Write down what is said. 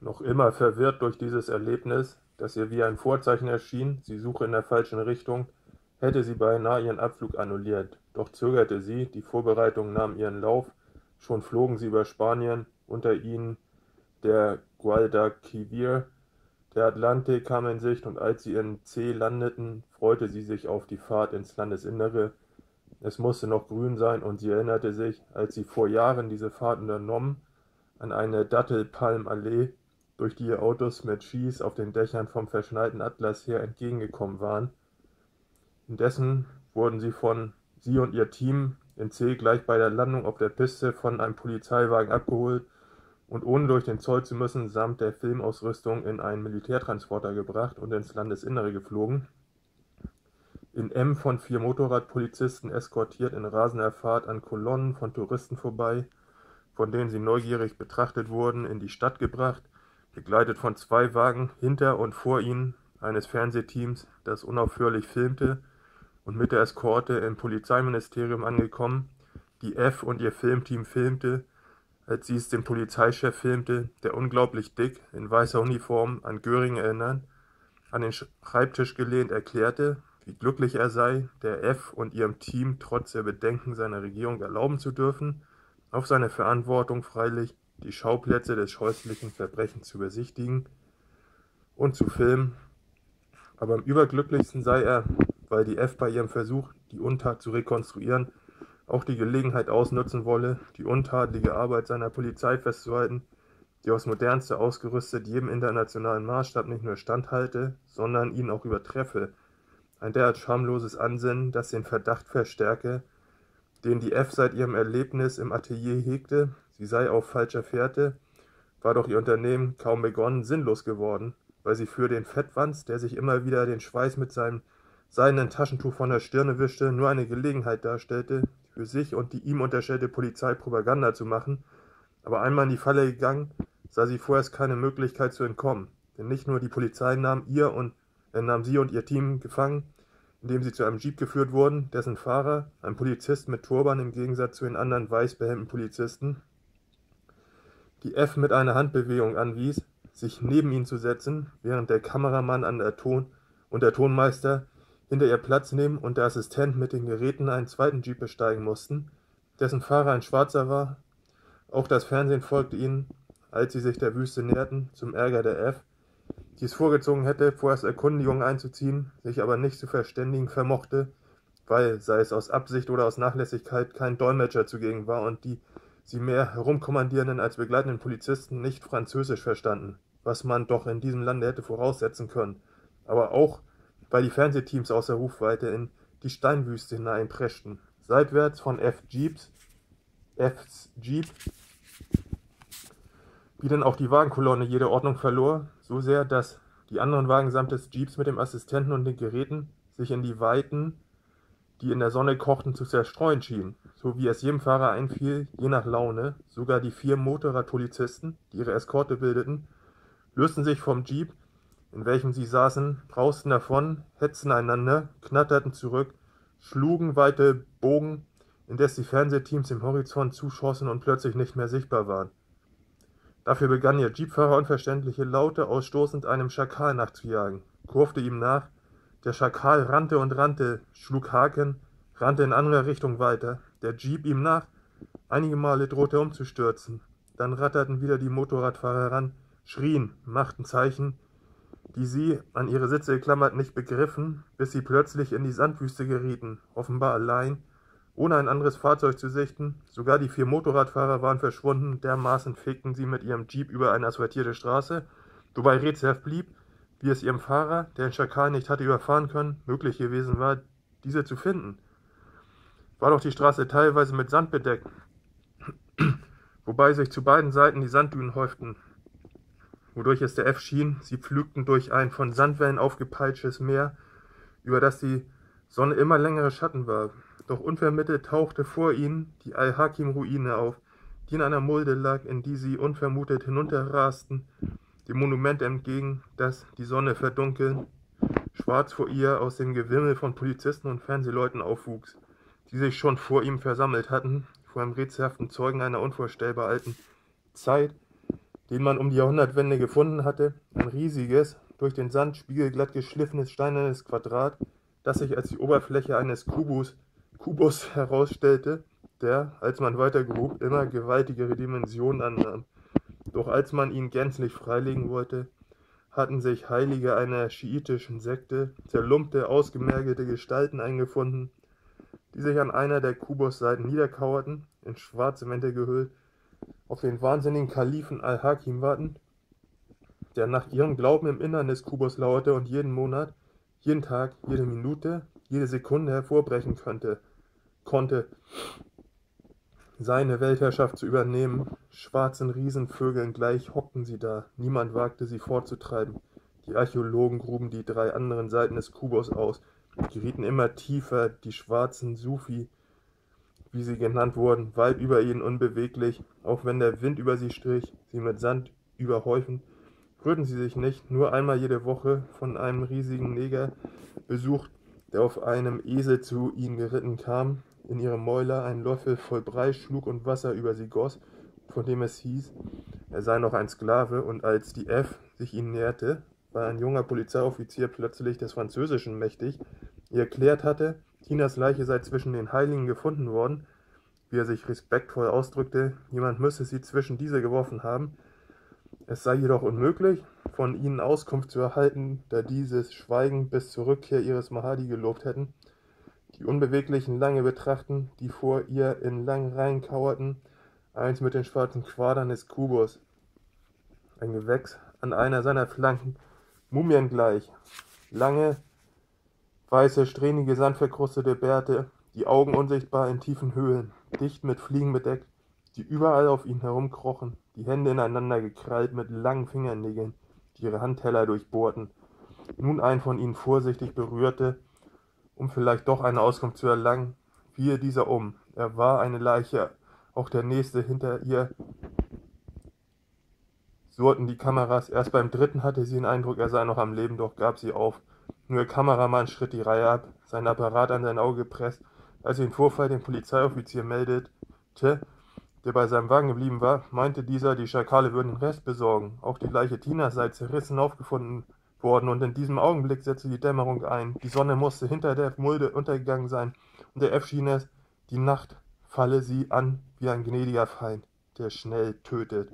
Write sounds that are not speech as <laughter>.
noch immer verwirrt durch dieses Erlebnis, das ihr wie ein Vorzeichen erschien, sie suche in der falschen Richtung, hätte sie beinahe ihren Abflug annulliert. Doch zögerte sie, die Vorbereitungen nahmen ihren Lauf, schon flogen sie über Spanien, unter ihnen der Guadalquivir, der Atlantik kam in Sicht und als sie in C landeten, freute sie sich auf die Fahrt ins Landesinnere. Es musste noch grün sein und sie erinnerte sich, als sie vor Jahren diese Fahrt unternommen, an eine Dattelpalmallee, durch die ihr Autos mit Skis auf den Dächern vom verschneiten Atlas her entgegengekommen waren. Indessen wurden sie von sie und ihr Team in C gleich bei der Landung auf der Piste von einem Polizeiwagen abgeholt und ohne durch den Zoll zu müssen, samt der Filmausrüstung in einen Militärtransporter gebracht und ins Landesinnere geflogen. In M von vier Motorradpolizisten eskortiert in rasender Fahrt an Kolonnen von Touristen vorbei, von denen sie neugierig betrachtet wurden, in die Stadt gebracht, begleitet von zwei Wagen hinter und vor ihnen eines Fernsehteams, das unaufhörlich filmte, und mit der Eskorte im Polizeiministerium angekommen, die F und ihr Filmteam filmte, als sie es dem Polizeichef filmte, der unglaublich dick, in weißer Uniform, an Göring erinnern, an den Schreibtisch gelehnt erklärte, wie glücklich er sei, der F und ihrem Team trotz der Bedenken seiner Regierung erlauben zu dürfen, auf seine Verantwortung freilich, die Schauplätze des scheußlichen Verbrechens zu besichtigen und zu filmen. Aber am überglücklichsten sei er, weil die F bei ihrem Versuch, die Untat zu rekonstruieren, auch die Gelegenheit ausnutzen wolle, die untadlige Arbeit seiner Polizei festzuhalten, die aufs modernste ausgerüstet jedem internationalen Maßstab nicht nur standhalte, sondern ihn auch übertreffe. Ein derart schamloses Ansinnen, das den Verdacht verstärke, den die F seit ihrem Erlebnis im Atelier hegte, sie sei auf falscher Fährte, war doch ihr Unternehmen kaum begonnen sinnlos geworden, weil sie für den Fettwanz, der sich immer wieder den Schweiß mit seinem seinen Taschentuch von der Stirne wischte, nur eine Gelegenheit darstellte, für sich und die ihm unterstellte Polizei Propaganda zu machen, aber einmal in die Falle gegangen, sah sie vorerst keine Möglichkeit zu entkommen, denn nicht nur die Polizei nahm ihr und er nahm sie und ihr Team gefangen, indem sie zu einem Jeep geführt wurden, dessen Fahrer, ein Polizist mit Turban im Gegensatz zu den anderen weiß behemmten Polizisten, die F mit einer Handbewegung anwies, sich neben ihn zu setzen, während der Kameramann an der Ton und der Tonmeister hinter ihr Platz nehmen und der Assistent mit den Geräten einen zweiten Jeep besteigen mussten, dessen Fahrer ein Schwarzer war. Auch das Fernsehen folgte ihnen, als sie sich der Wüste näherten, zum Ärger der F, die es vorgezogen hätte, vorerst Erkundigungen einzuziehen, sich aber nicht zu verständigen vermochte, weil, sei es aus Absicht oder aus Nachlässigkeit, kein Dolmetscher zugegen war und die sie mehr herumkommandierenden als begleitenden Polizisten nicht Französisch verstanden, was man doch in diesem Lande hätte voraussetzen können, aber auch weil die Fernsehteams außer Rufweite in die Steinwüste hineinpreschten. Seitwärts von F. Jeeps, F's Jeep, wie denn auch die Wagenkolonne jede Ordnung verlor, so sehr, dass die anderen Wagen samt des Jeeps mit dem Assistenten und den Geräten sich in die Weiten, die in der Sonne kochten, zu zerstreuen schienen, so wie es jedem Fahrer einfiel, je nach Laune, sogar die vier Motorradpolizisten, die ihre Eskorte bildeten, lösten sich vom Jeep in welchem sie saßen, brausten davon, hetzten einander, knatterten zurück, schlugen weite Bogen, indes die Fernsehteams im Horizont zuschossen und plötzlich nicht mehr sichtbar waren. Dafür begann ihr Jeepfahrer unverständliche Laute ausstoßend einem Schakal nachzujagen, kurfte ihm nach, der Schakal rannte und rannte, schlug Haken, rannte in anderer Richtung weiter, der Jeep ihm nach, einige Male drohte er umzustürzen, dann ratterten wieder die Motorradfahrer ran, schrien, machten Zeichen, die sie, an ihre Sitze geklammert, nicht begriffen, bis sie plötzlich in die Sandwüste gerieten, offenbar allein, ohne ein anderes Fahrzeug zu sichten. Sogar die vier Motorradfahrer waren verschwunden, dermaßen fegten sie mit ihrem Jeep über eine asphaltierte Straße, wobei rätselhaft blieb, wie es ihrem Fahrer, der den Schakal nicht hatte überfahren können, möglich gewesen war, diese zu finden. War doch die Straße teilweise mit Sand bedeckt, <clears throat> wobei sich zu beiden Seiten die Sanddünen häuften, wodurch es der F schien, sie pflügten durch ein von Sandwellen aufgepeitschtes Meer, über das die Sonne immer längere Schatten warf. Doch unvermittelt tauchte vor ihnen die Al-Hakim-Ruine auf, die in einer Mulde lag, in die sie unvermutet hinunterrasten, dem Monument entgegen, das die Sonne verdunkeln, schwarz vor ihr aus dem Gewimmel von Polizisten und Fernsehleuten aufwuchs, die sich schon vor ihm versammelt hatten, vor einem rätselhaften Zeugen einer unvorstellbar alten Zeit, den man um die Jahrhundertwende gefunden hatte, ein riesiges, durch den Sand spiegelglatt geschliffenes steinernes Quadrat, das sich als die Oberfläche eines Kubus, Kubus herausstellte, der, als man weiter grub, immer gewaltigere Dimensionen annahm. Doch als man ihn gänzlich freilegen wollte, hatten sich Heilige einer schiitischen Sekte, zerlumpte, ausgemergelte Gestalten eingefunden, die sich an einer der Kubusseiten niederkauerten, in schwarze Mäntel gehüllt, auf den wahnsinnigen Kalifen Al-Hakim warten, der nach ihrem Glauben im Innern des Kubus lauerte und jeden Monat, jeden Tag, jede Minute, jede Sekunde hervorbrechen könnte, konnte, seine Weltherrschaft zu übernehmen. Schwarzen Riesenvögeln gleich hockten sie da, niemand wagte sie fortzutreiben. Die Archäologen gruben die drei anderen Seiten des Kubus aus, gerieten immer tiefer, die schwarzen Sufi, wie sie genannt wurden, weit über ihnen unbeweglich, auch wenn der Wind über sie strich, sie mit Sand überhäufen, rührten sie sich nicht, nur einmal jede Woche von einem riesigen Neger besucht, der auf einem Esel zu ihnen geritten kam, in ihrem Mäuler einen Löffel voll Brei schlug und Wasser über sie goss, von dem es hieß, er sei noch ein Sklave, und als die F sich ihnen näherte, war ein junger Polizeioffizier plötzlich des Französischen mächtig, ihr erklärt hatte, Tinas Leiche sei zwischen den Heiligen gefunden worden, wie er sich respektvoll ausdrückte, jemand müsse sie zwischen diese geworfen haben, es sei jedoch unmöglich, von ihnen Auskunft zu erhalten, da dieses Schweigen bis zur Rückkehr ihres Mahadi gelobt hätten, die Unbeweglichen lange betrachten, die vor ihr in langen Reihen kauerten, eins mit den schwarzen Quadern des Kubus, ein Gewächs an einer seiner Flanken, Mumien gleich, lange, weiße, strähnige, sandverkrustete Bärte, die Augen unsichtbar in tiefen Höhlen, dicht mit Fliegen bedeckt, die überall auf ihn herumkrochen, die Hände ineinander gekrallt mit langen Fingernägeln, die ihre Handteller durchbohrten, nun einen von ihnen vorsichtig berührte, um vielleicht doch eine Auskunft zu erlangen, fiel dieser um. Er war eine Leiche, auch der nächste hinter ihr surrten die Kameras. Erst beim dritten hatte sie den Eindruck, er sei noch am Leben, doch gab sie auf. Nur der Kameramann schritt die Reihe ab, sein Apparat an sein Auge gepresst, als er den Vorfall dem Polizeioffizier meldete, der bei seinem Wagen geblieben war, meinte dieser, die Schakale würden den Rest besorgen. Auch die Leiche Tinas sei zerrissen aufgefunden worden, und in diesem Augenblick setzte die Dämmerung ein. Die Sonne musste hinter der Mulde untergegangen sein, und der F schien es, die Nacht falle sie an wie ein gnädiger Feind, der schnell tötet.